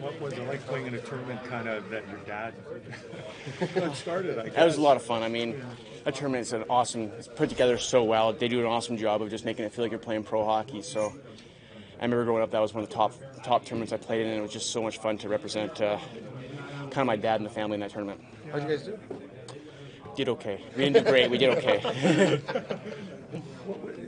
What was it like playing in a tournament kind of that your dad started? I guess. That was a lot of fun. I mean, a tournament is an awesome. It's put together so well. They do an awesome job of just making it feel like you're playing pro hockey. So, I remember growing up, that was one of the top top tournaments I played in, and it was just so much fun to represent uh, kind of my dad and the family in that tournament. How'd you guys do? Did okay. We didn't do great. We did okay.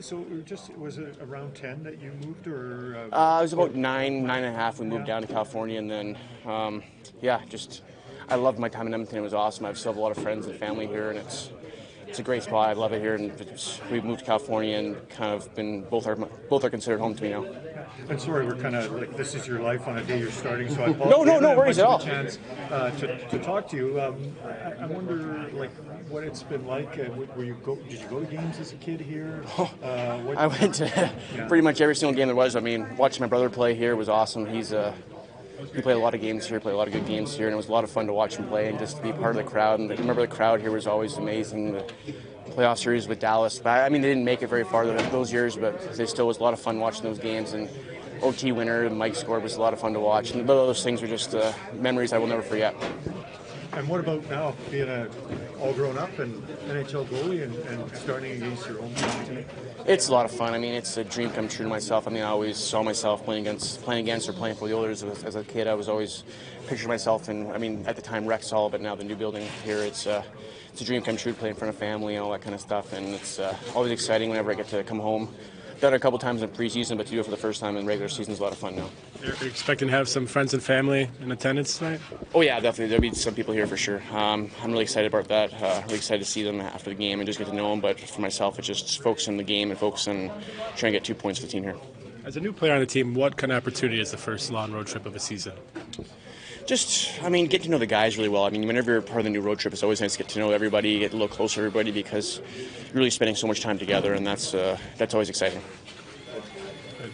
So it was just was it around ten that you moved, or uh, Uh, it was about nine, nine and a half. We moved down to California, and then, um, yeah, just I loved my time in Edmonton. It was awesome. I still have a lot of friends and family here, and it's it's a great spot. I love it here, and we've moved to California and kind of been both are both are considered home to me now. I'm sorry, we're kind of like this is your life on a day you're starting. So I. No, no, no worries at all. Chance uh, to, to talk to you. Um, I, I wonder like what it's been like. Uh, were you go? Did you go to games as a kid here? Uh, what, I went to pretty much every single game there was. I mean, watching my brother play here was awesome. He's uh, he played a lot of games here, played a lot of good games here, and it was a lot of fun to watch him play and just to be part of the crowd. And I remember the crowd here was always amazing. The playoff series with Dallas, but I mean they didn't make it very far those years, but they still was a lot of fun watching those games. And OT winner, Mike scored was a lot of fun to watch. And those things were just uh, memories I will never forget. And what about now, being a all grown up and NHL goalie and, and starting against your own team? It's a lot of fun. I mean, it's a dream come true to myself. I mean, I always saw myself playing against, playing against, or playing for the Oilers as, as a kid. I was always pictured myself, and I mean, at the time Rexall, but now the new building here, it's uh, it's a dream come true to play in front of family and all that kind of stuff. And it's uh, always exciting whenever I get to come home. Done it a couple times in preseason, but to do it for the first time in regular season is a lot of fun now. Are you expecting to have some friends and family in attendance tonight? Oh yeah, definitely. There'll be some people here for sure. Um, I'm really excited about that. Uh, really excited to see them after the game and just get to know them. But for myself, it's just focusing on the game and focusing on trying to get two points for the team here. As a new player on the team, what kind of opportunity is the first long road trip of a season? Just, I mean, get to know the guys really well. I mean, whenever you're part of the new road trip, it's always nice to get to know everybody, get a little closer to everybody because you're really spending so much time together, and that's uh, that's always exciting.